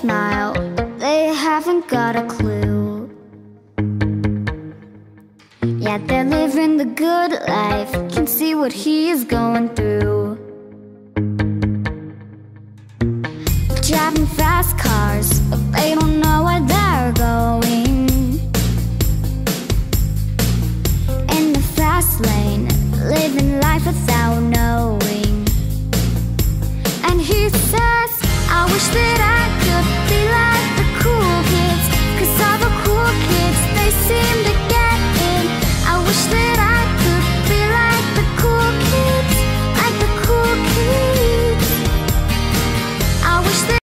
smile. They haven't got a clue. Yeah, they're living the good life. Can see what he is going through. Driving fast cars, but they don't know where they're going. In the fast lane, living life without knowing. And he says, I wish that.